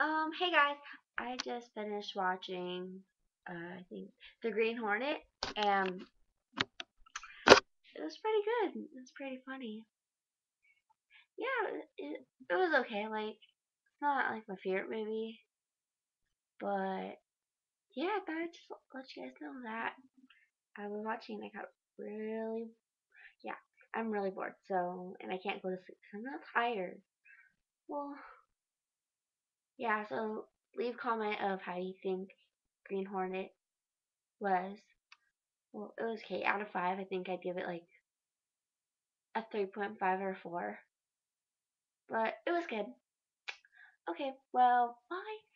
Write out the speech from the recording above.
Um, hey guys, I just finished watching, uh, I think, The Green Hornet, and it was pretty good. It was pretty funny. Yeah, it, it was okay. Like, it's not like my favorite movie, but yeah, I thought I'd just let you guys know that I was watching. I got really, yeah, I'm really bored. So, and I can't go to sleep. I'm not tired. Well, yeah. So leave comment of how you think Green Hornet was. Well, it was okay. Out of five, I think I'd give it like a 3.5 or 4. But it was good. Okay, well, bye.